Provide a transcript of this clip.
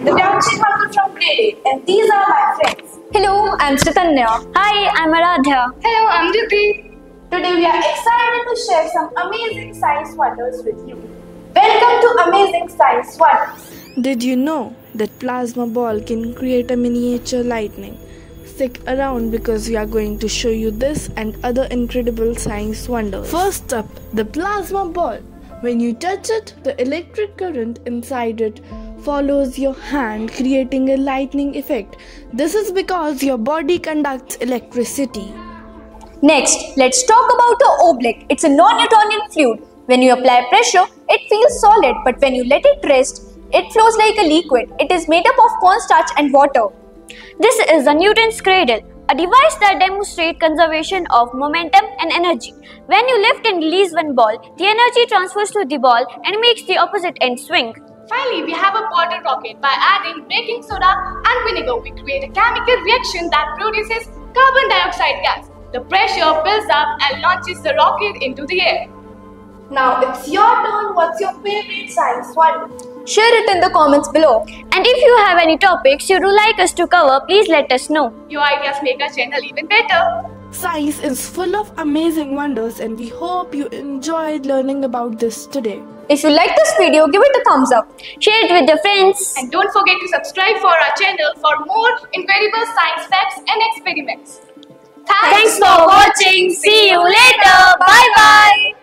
Divyanshi Thakur from grade 8 and these are my friends. Hello, I'm Chetanya. Hi, I'm Aaradhya. Hello, I'm Jyoti. Today we are excited to share some amazing science wonders with you. Welcome to Amazing Science Wonders. Did you know that plasma ball can create a miniature lightning? Stick around because we are going to show you this and other incredible science wonders. First up, the plasma ball. When you touch it, the electric current inside it follows your hand, creating a lightning effect. This is because your body conducts electricity. Next, let's talk about the oobleck. It's a non-Newtonian fluid. When you apply pressure, it feels solid, but when you let it rest, it flows like a liquid. It is made up of cornstarch and water. This is the Newton's cradle, a device that demonstrates conservation of momentum and energy. When you lift and release one ball, the energy transfers to the ball and makes the opposite end swing. Finally, we have a bottle rocket. By adding baking soda and vinegar, we create a chemical reaction that produces carbon dioxide gas. The pressure builds up and launches the rocket into the air. Now it's your turn. What's your favorite science one? Share it in the comments below. And if you have any topics you would like us to cover, please let us know. Your ideas make our channel even better. Science is full of amazing wonders, and we hope you enjoyed learning about this today. If you like this video, give it a thumbs up. Share it with your friends. And don't forget to subscribe for our channel for more incredible science facts and experiments. Thanks for watching. See you later. Bye bye.